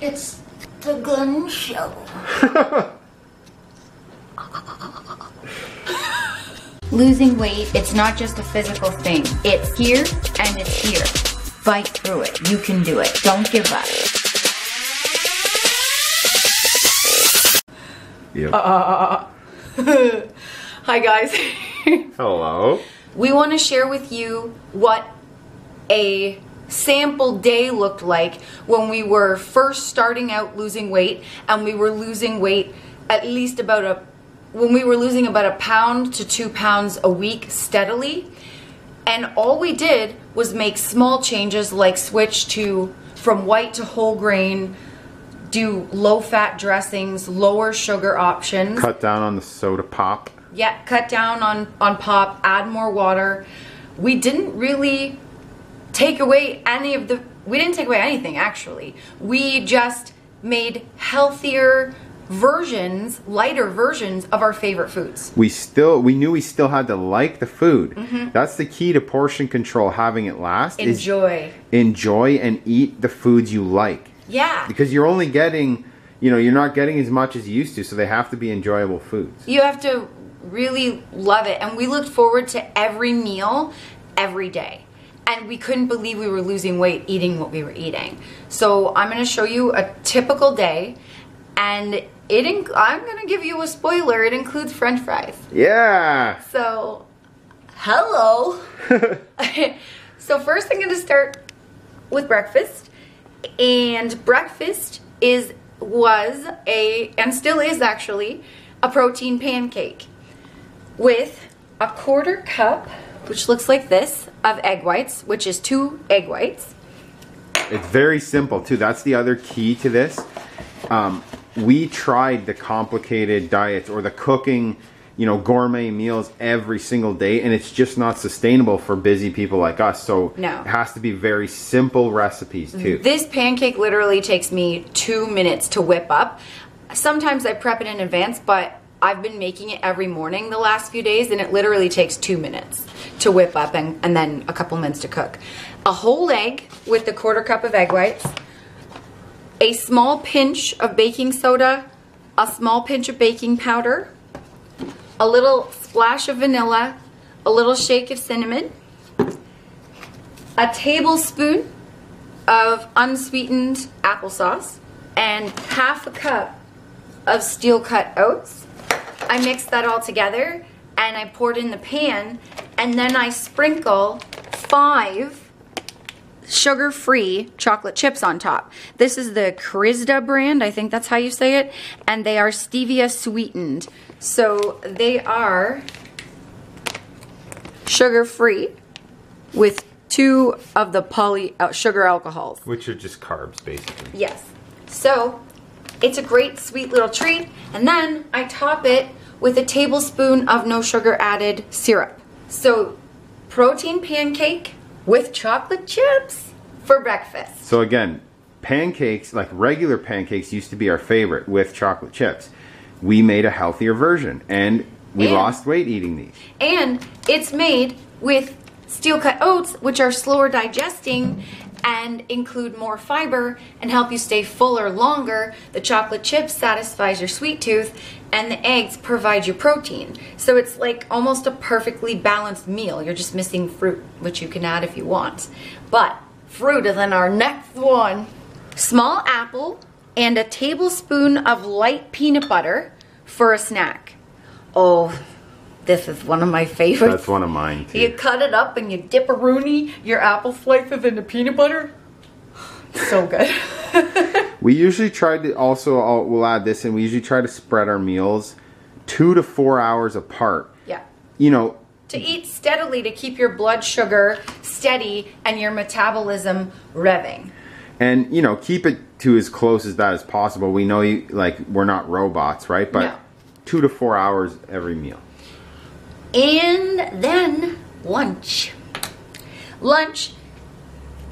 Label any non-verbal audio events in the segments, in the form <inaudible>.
It's the gun show. Losing weight, it's not just a physical thing. It's here and it's here. Fight through it. You can do it. Don't give up. Yep. Uh, uh, uh, <laughs> Hi guys. Hello. we want to share with you what a sample day looked like when we were first starting out losing weight and we were losing weight at least about a when we were losing about a pound to 2 pounds a week steadily and all we did was make small changes like switch to from white to whole grain do low fat dressings lower sugar options Cut down on the soda pop. yeah, cut down on on pop, add more water. We didn't really take away any of the we didn't take away anything actually. We just made healthier versions, lighter versions of our favorite foods. We still we knew we still had to like the food. Mm-hmm. That's the key to portion control having it last is Enjoy. enjoy and eat the foods you like. Yeah. Because you're only getting you know, you're not getting as much as you used to, so they have to be enjoyable foods. You have to really love it. And we looked forward to every meal every day. And we couldn't believe we were losing weight eating what we were eating. So I'm going to show you a typical day. And it I'm going to give you a spoiler. It includes french fries. Yeah. So, hello. <laughs> <laughs> so first I'm going to start with breakfast. And breakfast is was a and still is actually a protein pancake with a quarter cup, which looks like this, of egg whites, which is two egg whites. It's very simple too. That's the other key to this. Um, we tried the complicated diets or the cooking, you know, gourmet meals every single day, and it's just not sustainable for busy people like us. So No. it has to be very simple recipes too. This pancake literally takes me two minutes to whip up. Sometimes I prep it in advance, but I've been making it every morning the last few days, and it literally takes two minutes to whip up and, and then a couple minutes to cook. A whole egg with a quarter cup of egg whites, a small pinch of baking soda, a small pinch of baking powder, a little splash of vanilla, a little shake of cinnamon, a tablespoon of unsweetened applesauce and half a cup of steel cut oats. I mixed that all together and I poured in the pan and then I sprinkle five sugar-free chocolate chips on top. This is the Krisda brand, I think that's how you say it, and they are stevia sweetened. So they are sugar-free with two of the poly uh, sugar alcohols. Which are just carbs, basically. Yes. So it's a great sweet little treat. And then I top it with a tablespoon of no sugar added syrup. So protein pancake with chocolate chips for breakfast. So again, pancakes, like regular pancakes, used to be our favorite with chocolate chips. We made a healthier version, and we And- lost weight eating these. And it's made with steel cut oats, which are slower digesting and include more fiber and help you stay fuller longer. The chocolate chip satisfies your sweet tooth, and the eggs provide you protein. So it's like almost a perfectly balanced meal. You're just missing fruit, which you can add if you want. But fruit is in our next one. Small apple and a tablespoon of light peanut butter for a snack. Oh, this is one of my favorites. That's one of mine too. You cut it up and you dip a rooney, your apple slices into peanut butter. So good. <laughs> We usually try to also, I'll, we'll add this and we usually try to spread our meals two to four hours apart. yeah. You know, To eat steadily to keep your blood sugar steady and your metabolism revving. and you know, keep it to as close as that as possible. We know you, like, we're not robots, right? But No. two to four hours every meal. And then lunch. Lunch,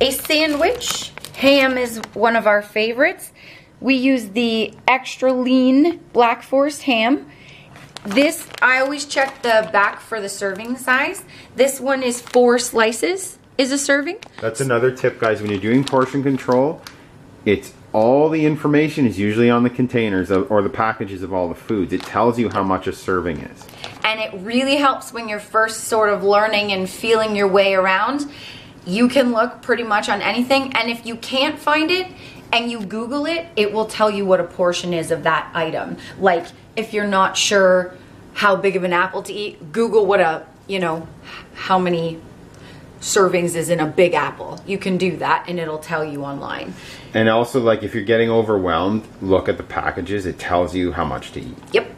a sandwich. Ham is one of our favorites. We use the extra lean Black Forest ham. This, I always check the back for the serving size. This one is four slices, is a serving. That's another tip, guys. When you're doing portion control, it's all the information is usually on the containers of, or the packages of all the foods. It tells you how much a serving is. And it really helps when you're first sort of learning and feeling your way around. You can look pretty much on anything, and if you can't find it and you Google it, it will tell you what a portion is of that item. Like if you're not sure how big of an apple to eat, Google what a, you know, how many servings is in a big apple. You can do that and it'll tell you online. And also, like if you're getting overwhelmed, look at the packages. It tells you how much to eat. Yep.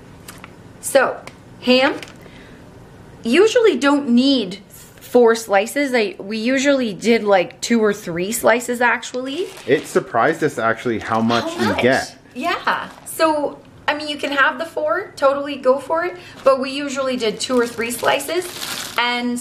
So, ham usually don't need four slices. I, we usually did like two or three slices actually. It surprised us actually how much, How much? you get. Yeah. So, I mean, you can have the four, totally go for it, but we usually did two or three slices. And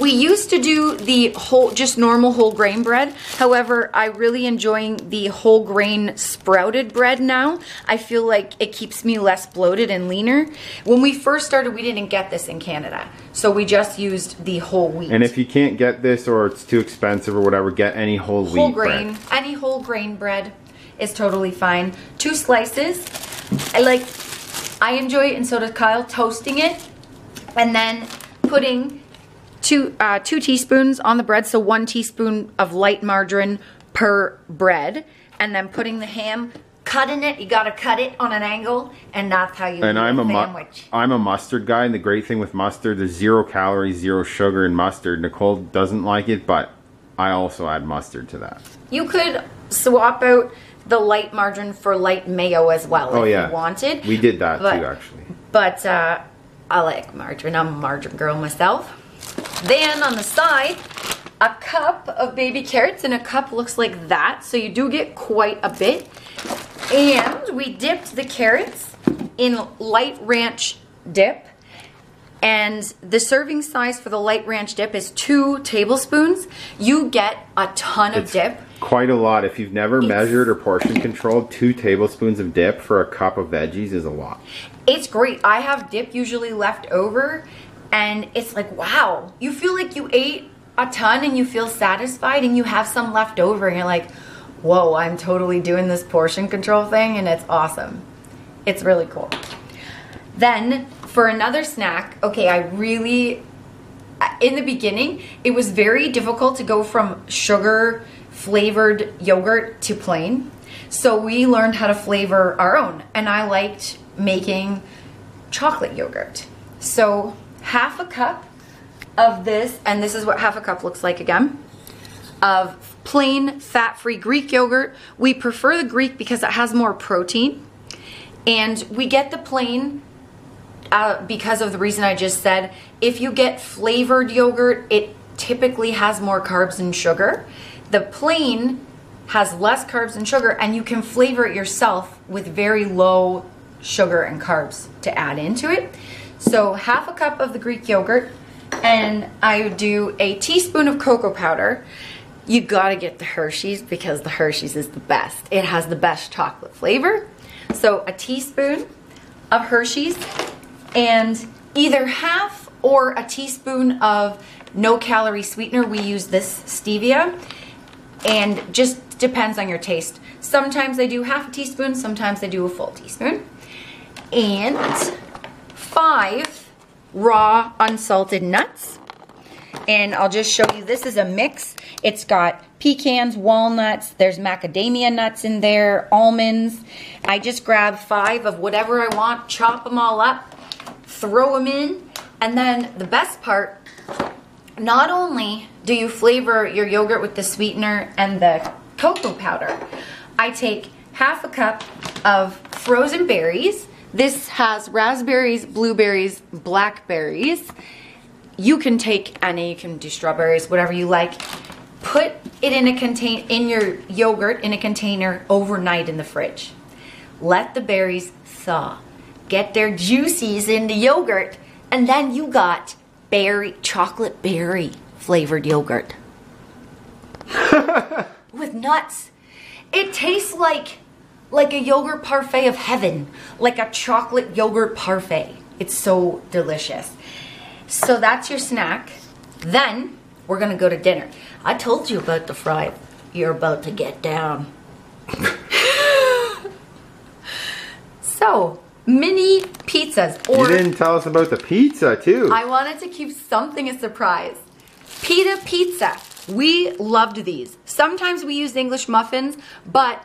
we used to do the whole, just normal whole grain bread. However, I really enjoying the whole grain sprouted bread now. I feel like it keeps me less bloated and leaner. When we first started, we didn't get this in Canada. So we just used the whole wheat. And if you can't get this or it's too expensive or whatever, get any whole, whole wheat grain, bread. any whole grain bread is totally fine. Two slices. I like, I enjoy it, and so does Kyle, toasting it, and then putting two uh, two teaspoons on the bread. So one teaspoon of light margarine per bread, and then putting the ham. Cutting it, you gotta cut it on an angle, and that's how you And I'm a sandwich. I'm a mustard guy, and the great thing with mustard, there's zero calories, zero sugar in mustard. Nicole doesn't like it, but I also add mustard to that. You could swap out the light margarine for light mayo as well Oh if yeah, you wanted. We did that But- too, actually. But uh, I like margarine. I'm a margarine girl myself. Then on the side, a cup of baby carrots, and a cup looks like that. So you do get quite a bit. And we dipped the carrots in light ranch dip. And the serving size for the light ranch dip is two tablespoons. You get a ton of It's dip. Quite a lot. If you've never It's- measured or portion controlled, two tablespoons of dip for a cup of veggies is a lot. It's great. I have dip usually left over, and it's like, wow, you feel like you ate a ton and you feel satisfied, and you have some left over, and you're like, whoa, I'm totally doing this portion control thing, and it's awesome. It's really cool. Then for another snack, okay, I really, uh, in the beginning, it was very difficult to go from sugar flavored yogurt to plain. So we learned how to flavor our own, and I liked making chocolate yogurt. So half a cup of this, and this is what half a cup looks like again, of plain fat free Greek yogurt. We prefer the Greek because it has more protein. And we get the plain uh, because of the reason I just said. If you get flavored yogurt, it typically has more carbs and sugar. The plain has less carbs and sugar, and you can flavor it yourself with very low sugar and carbs to add into it. So, half a cup of the Greek yogurt, and I do a teaspoon of cocoa powder. You gotta get the Hershey's because the Hershey's is the best. It has the best chocolate flavor. So, a teaspoon of Hershey's and either half or a teaspoon of no calorie sweetener. We use this stevia and just depends on your taste. Sometimes I do half a teaspoon, sometimes I do a full teaspoon. And five raw unsalted nuts. And I'll just show you this is a mix. It's got pecans, walnuts, there's macadamia nuts in there, almonds. I just grab five of whatever I want, chop them all up, throw them in, and then the best part, not only do you flavor your yogurt with the sweetener and the cocoa powder, I take half a cup of frozen berries. This has raspberries, blueberries, blackberries. You can take any, you can do strawberries, whatever you like. Put it in a contain in your yogurt in a container overnight in the fridge. Let the berries thaw. Get their juices in the yogurt, and then you got berry chocolate berry flavored yogurt <laughs> with nuts. It tastes like like a yogurt parfait of heaven, like a chocolate yogurt parfait. It's so delicious. So that's your snack. Then we're gonna go to dinner. I told you about the fry. You're about to get down. <laughs> so, mini pizzas. Or you didn't tell us about the pizza too. I wanted to keep something a surprise. Pita pizza. We loved these. Sometimes we use English muffins, but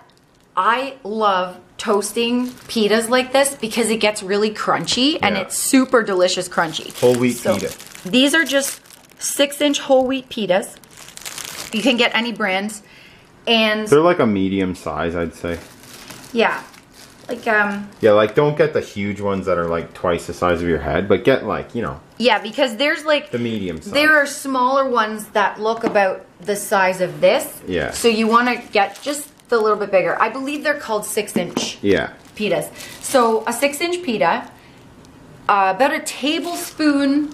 I love toasting pitas like this because it gets really crunchy and Yeah. it's super delicious crunchy. Whole wheat So, pita. These are just six inch whole wheat pitas. You can get any brands. And They're like a medium size, I'd say. yeah, like, um, Yeah, like don't get the huge ones that are like twice the size of your head, but get like, you know, yeah, because there's like the medium size. There are smaller ones that look about the size of this. Yeah. So you want to get just the little bit bigger. I believe they're called six inch Yeah. pitas. So a six inch pita, uh, about a tablespoon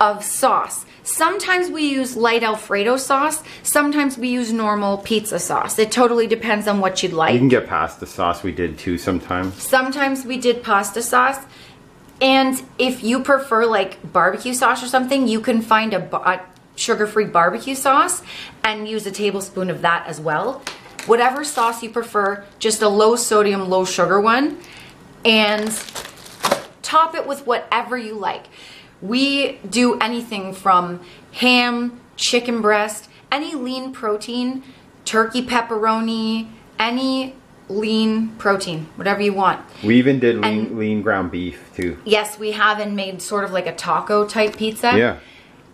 of sauce. Sometimes we use light Alfredo sauce. Sometimes we use normal pizza sauce. It totally depends on what you'd like. You can get pasta sauce we did too sometimes. Sometimes we did pasta sauce. And if you prefer like barbecue sauce or something, you can find a, a sugar-free barbecue sauce and use a tablespoon of that as well. Whatever sauce you prefer, just a low sodium, low sugar one. And top it with whatever you like. We do anything from ham, chicken breast, any lean protein, turkey pepperoni, any lean protein, whatever you want. We even did lean, And- lean ground beef too. Yes, we have and made sort of like a taco type pizza. Yeah.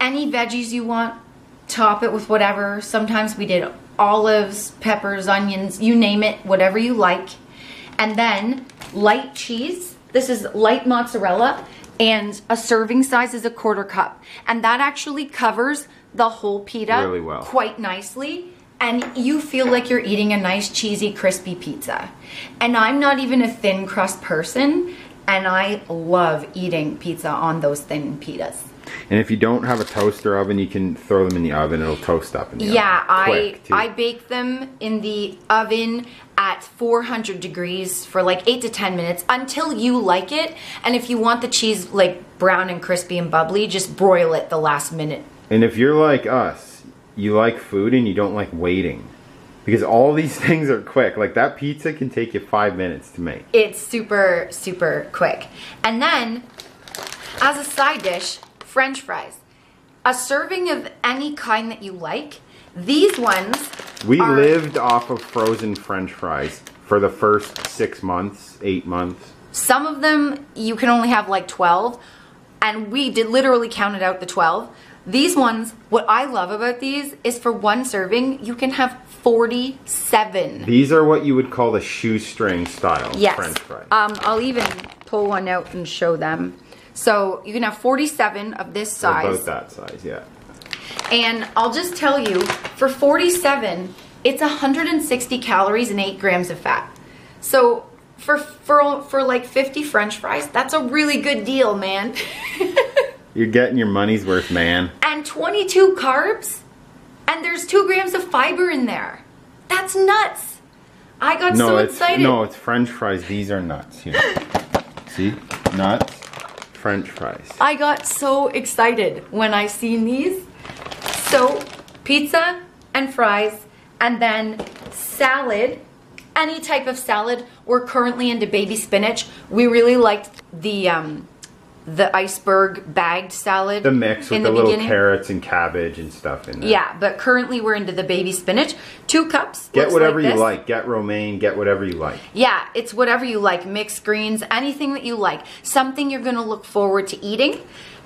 Any veggies you want, top it with whatever. Sometimes we did olives, peppers, onions, you name it, whatever you like. And then light cheese. This is light mozzarella and a serving size is a quarter cup. And that actually covers the whole pita Really well. quite nicely. And you feel like you're eating a nice, cheesy, crispy pizza. And I'm not even a thin crust person, and I love eating pizza on those thin pitas. And if you don't have a toaster oven, you can throw them in the oven. It'll toast up in the Yeah, oven. I too. I bake them in the oven at 400 degrees for like 8 to 10 minutes until you like it. And if you want the cheese like brown and crispy and bubbly, just broil it the last minute. And if you're like us, you like food and you don't like waiting. Because all these <laughs> things are quick. Like that pizza can take you five minutes to make. It's super super quick. And then as a side dish, french fries. A serving of any kind that you like. These ones We are- lived off of frozen french fries for the first six months, eight months. Some of them you can only have like 12, and we did literally counted out the 12. These ones, what I love about these is for one serving, you can have 47. These are what you would call the shoestring style Yes. french fries. Um, I'll even pull one out and show them. So you can have 47 of this size. About that size, yeah. And I'll just tell you, for 47, it's 160 calories and 8 grams of fat. So for for for like 50 french fries, that's a really good deal, man. <laughs> You're getting your money's worth, man. and 22 carbs, and there's 2 grams of fiber in there. That's nuts. I got No, so it's excited. no, it's French fries. These are nuts. Here, <laughs> see, nuts, French fries. I got so excited when I seen these. So, pizza and fries, and then salad. Any type of salad. We're currently into baby spinach. We really liked the um, the iceberg bagged salad. The mix with in the, little beginning. carrots and cabbage and stuff in there. Yeah, but currently we're into the baby spinach. Two cups. Get whatever like you like. Get romaine. Get whatever you like. Yeah, it's whatever you like. Mixed greens, anything that you like. Something you're going to look forward to eating.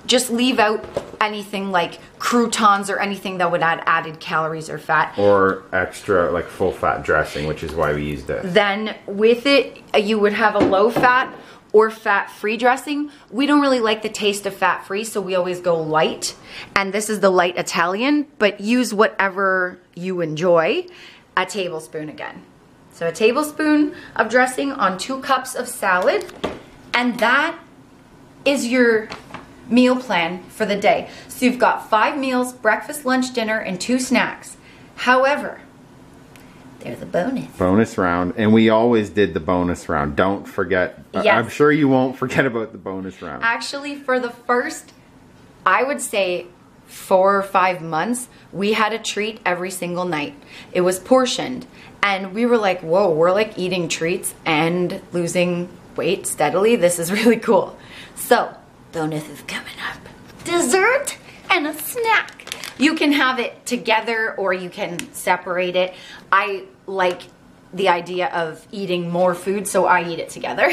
Just leave out anything like croutons or anything that would add added calories or fat. Or extra like full fat dressing, which is why we use this. Then with it, you would have a low fat or fat free dressing. We don't really like the taste of fat free, so we always go light. And this is the light Italian, but use whatever you enjoy. A tablespoon again. So a tablespoon of dressing on two cups of salad, and that is your meal plan for the day. So you've got five meals breakfast, lunch, dinner, and two snacks. However, there's a bonus. Bonus round, and we always did the bonus round. Don't forget. Uh, I- Yes. I'm sure you won't forget about the bonus round. Actually, for the first, I would say four or five months, we had a treat every single night. It was portioned. And we were like, whoa, we're like eating treats and losing weight steadily, this is <laughs> really cool. So, bonus is coming up. Dessert and a snack. You can have it together or you can separate it. I like the idea of eating more food, so I eat it together.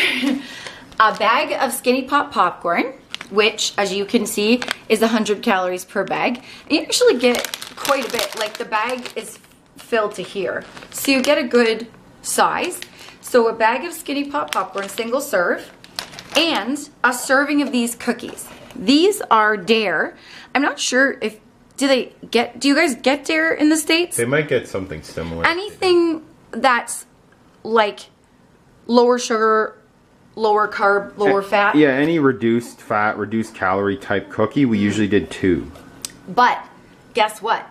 <laughs> a bag of Skinny Pop popcorn, which, as you can see, is 100 calories per bag. You actually get quite a bit. Like the bag is filled to here. So you get a good size. So a bag of Skinny Pop popcorn, single serve, and a serving of these cookies. These are Dare. I'm not sure if do they get do you guys get Dare in the states? They might get something similar. Anything that's like lower sugar, lower carb, lower eh, fat. Yeah, any reduced fat, reduced calorie type cookie, we usually did two. But guess what?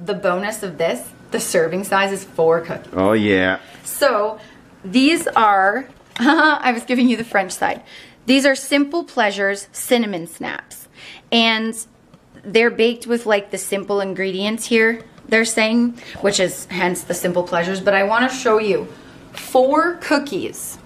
The bonus of this, the serving size is four cookies. Oh yeah. So these are, <laughs> I was giving you the French side. These are Simple Pleasures cinnamon snaps. And they're baked with like the simple ingredients here, they're saying, which is hence the Simple Pleasures. But I want to show you four cookies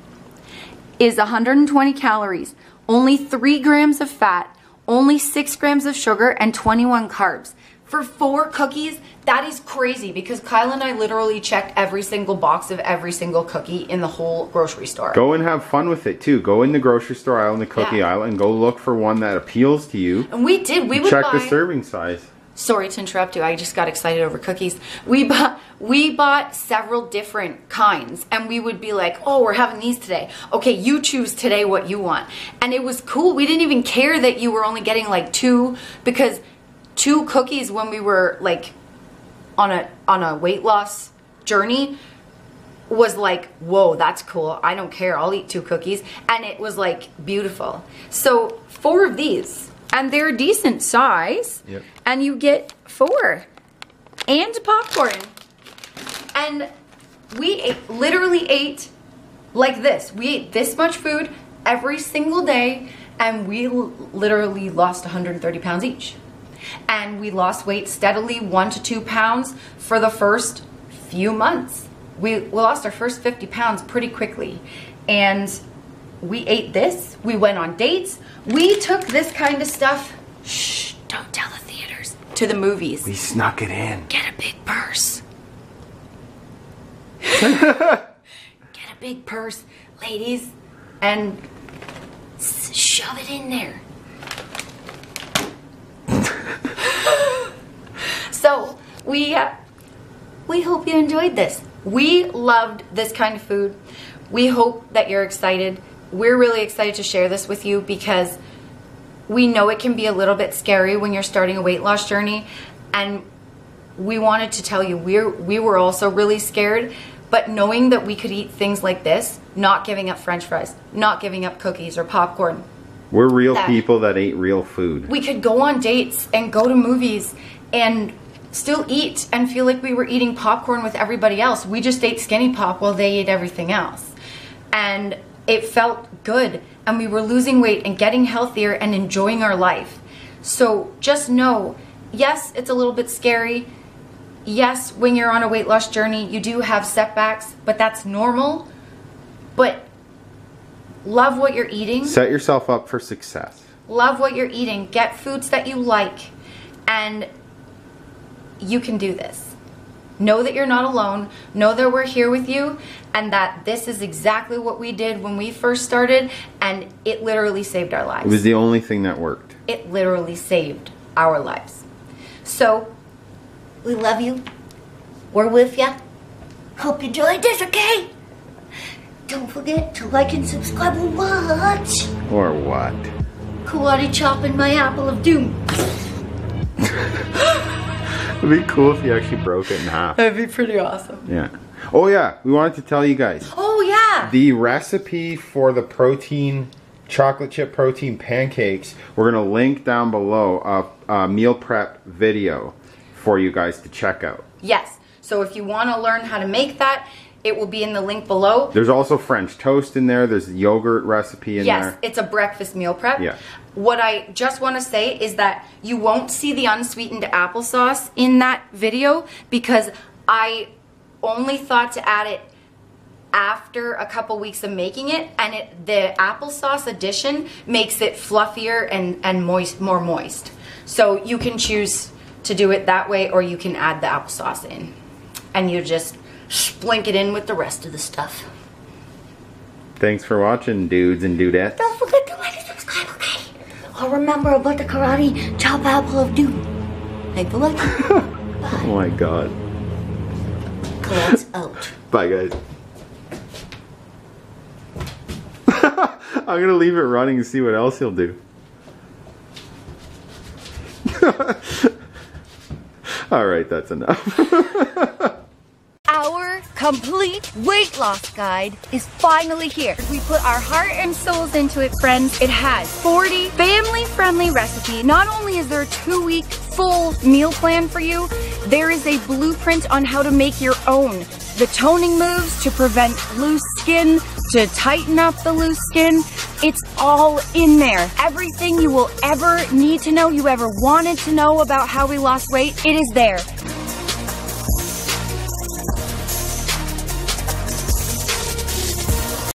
is 120 calories, only three grams of fat, only six grams of sugar, and 21 carbs. For four cookies, that is crazy because Kyle and I literally checked every single box of every single cookie in the whole grocery store. Go and have fun with it too. Go in the grocery store aisle, in the cookie Yeah. aisle, and go look for one that appeals to you. And we did. We would Check buy. the serving size. Sorry to interrupt you. I just got excited over cookies. We bought we bought several different kinds and we would be like, "Oh, we're having these today. Okay, you choose today what you want." And it was cool. We didn't even care that you were only getting like two because two cookies when we were like on a on a weight loss journey was like, whoa, that's cool. I don't care. I'll eat two cookies. And it was like beautiful. So, four of these, and they're a decent size. Yep. And you get four and popcorn. And we ate, literally ate like this. We ate this much food every single day, and we literally lost 130 pounds each. And we lost weight steadily, one to two pounds for the first few months. We, we lost our first 50 pounds pretty quickly. And we ate this, we went on dates, we took this kind of stuff, shh, don't tell the theaters, to the movies. We snuck it in. Get a big purse. <laughs> Get a big purse, ladies, and shove it in there. So we uh, we hope you enjoyed this. We loved this kind of food. We hope that you're excited. We're really excited to share this with you because we know it can be a little bit scary when you're starting a weight loss journey and we wanted to tell you we're we were also really scared but knowing that we could eat things like this not giving up french fries not giving up cookies or popcorn We're real That- people that ate real food. we could go on dates and go to movies and still eat and feel like we were eating popcorn with everybody else we just ate skinny pop while they ate everything else and it felt good and we were losing weight and getting healthier and enjoying our life so just know yes it's a little bit scary yes, when you're on a weight loss journey, you do have setbacks, but that's normal. But love what you're eating. Set yourself up for success. Love what you're eating. Get foods that you like. And you can do this. Know that you're not alone. Know that we're here with you and that this is exactly what we did when we first started and it literally saved our lives It was the only thing that worked. it literally saved our lives. So, we love you. We're with you. Hope you enjoyed this, okay? Don't forget to like and subscribe and watch. Or what? Karate chopping my apple of doom. It'd be cool if you actually broke it in half. That'd be pretty awesome. Yeah. Oh yeah, we wanted to tell you guys Oh, yeah. the recipe for the protein chocolate chip protein pancakes. We're gonna link down below a, a meal prep video for you guys to check out. Yes. So, if you want to learn how to make that, it will be in the link below. There's also French toast in there. There's a yogurt recipe in yes, there. Yes, it's a breakfast meal prep. Yeah. What I just want to say is that you won't see the unsweetened applesauce in that video because I only thought to add it after a couple weeks of making it, and it the applesauce addition makes it fluffier and and moist, more moist. So you can choose to do it that way, or you can add the applesauce in, and you just splink it in with the rest of the stuff. Thanks for watching, dudes and dudettes. Don't forget to like and subscribe, okay? Or remember about the karate chop apple of doom. Thanks for watching. <laughs> Oh my god. Clouds out. <laughs> Bye, guys. <laughs> I'm gonna leave it running and see what else he'll do. All right, that's enough. Complete weight loss guide is finally here. We put our heart and souls into it, friends. It has 40 family-friendly recipe. Not only is there a two-week full meal plan for you, there is a blueprint on how to make your own. The toning moves to prevent loose skin, to tighten up the loose skin. It's all in there. Everything you will ever need to know, you ever wanted to know about how we lost weight, it is there.